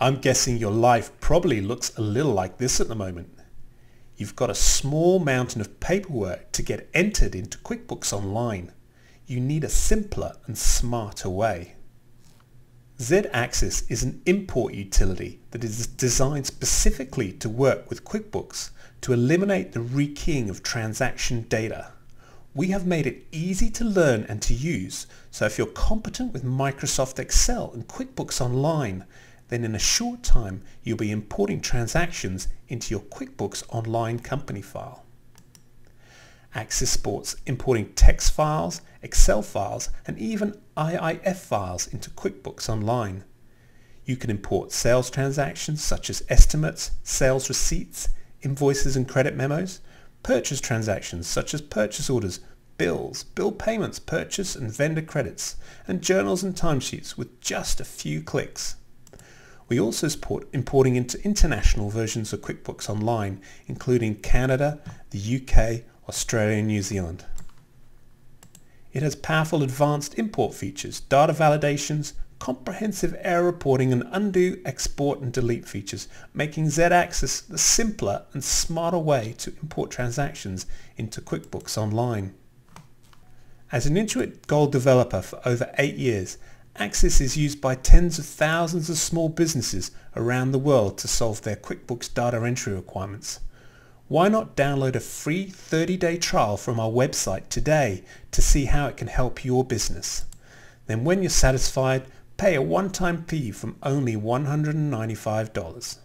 I'm guessing your life probably looks a little like this at the moment. You've got a small mountain of paperwork to get entered into QuickBooks Online. You need a simpler and smarter way. Zed Axis is an import utility that is designed specifically to work with QuickBooks to eliminate the rekeying of transaction data. We have made it easy to learn and to use, so if you're competent with Microsoft Excel and QuickBooks Online, then in a short time you'll be importing transactions into your QuickBooks Online company file. Axis supports importing text files, Excel files, and even IIF files into QuickBooks Online. You can import sales transactions such as estimates, sales receipts, invoices and credit memos, purchase transactions such as purchase orders, bills, bill payments, purchase and vendor credits, and journals and timesheets with just a few clicks. We also support importing into international versions of QuickBooks Online, including Canada, the UK, Australia and New Zealand. It has powerful advanced import features, data validations, comprehensive error reporting and undo, export and delete features, making Zed Axis the simpler and smarter way to import transactions into QuickBooks Online. As an Intuit Gold developer for over eight years, Axis is used by tens of thousands of small businesses around the world to solve their QuickBooks data entry requirements. Why not download a free 30-day trial from our website today to see how it can help your business? Then when you're satisfied, pay a one-time fee from only $195.